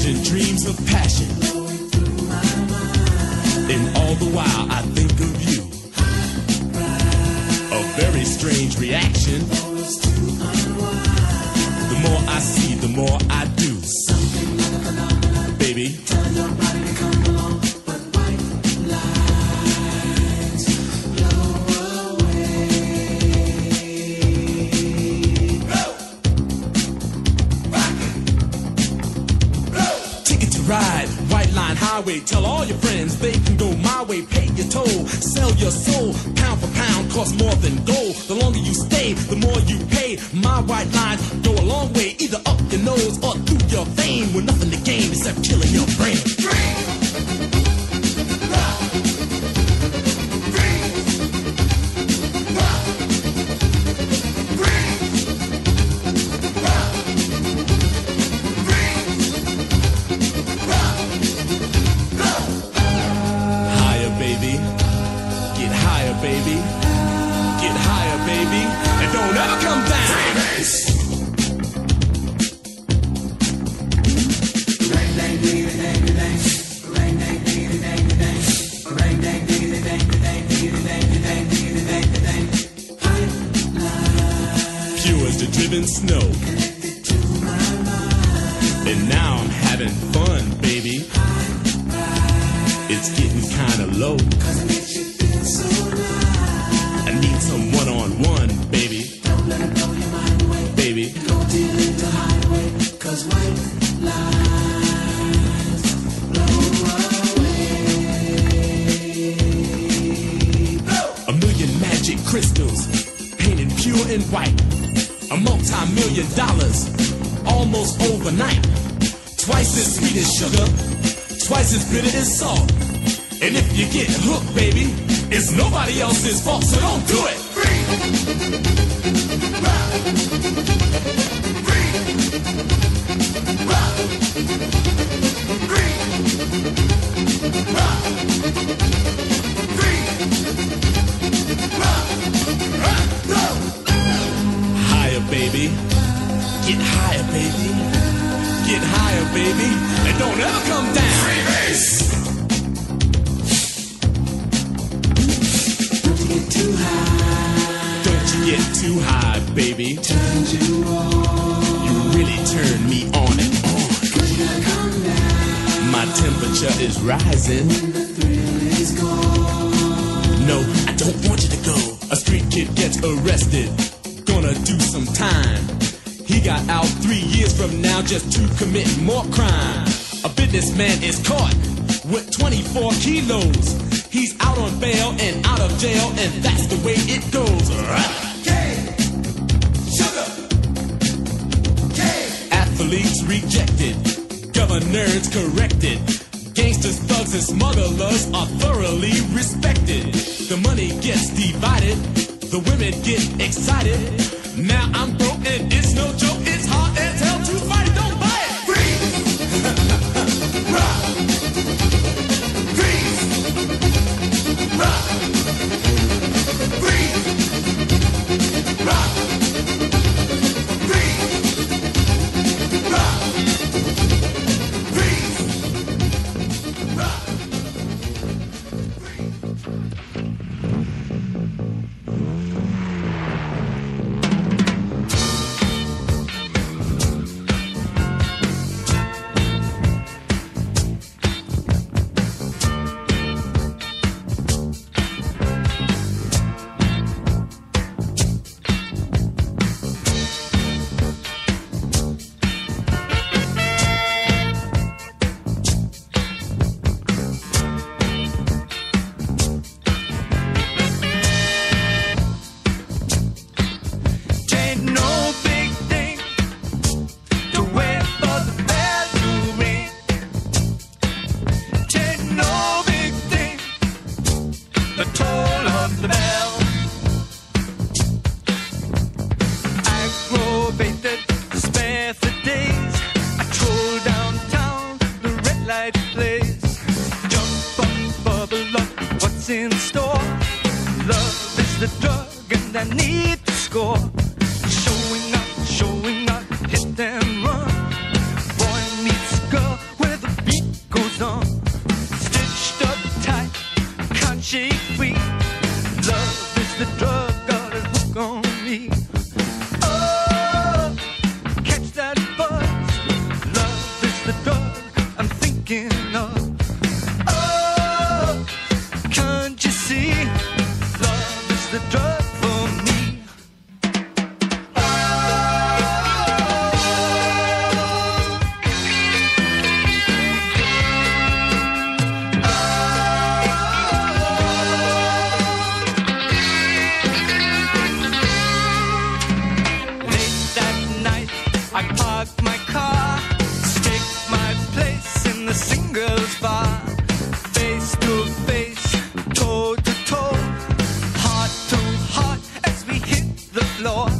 vision dreams of passion. And all the while I think of you. A very strange reaction. The more I see, the more painted pure and white. A multi-million dollars, almost overnight. Twice as sweet as sugar, twice as bitter as salt. And if you get hooked, baby, it's nobody else's fault, so don't do it. Higher, Get higher, baby. Get higher, baby. And don't ever come down. Don't get too high. Don't you get too high, baby. You on. You really turn me on and on. Don't you come down? My temperature is rising. When the is gone. No, I don't want you to go. A street kid gets arrested. Gonna do some time. He got out three years from now just to commit more crime. A businessman is caught with 24 kilos. He's out on bail and out of jail, and that's the way it goes. Athletes rejected, governors corrected. Gangsters, thugs, and smugglers are thoroughly respected. The money gets divided, the women get excited. Now I'm broke and it's no floor.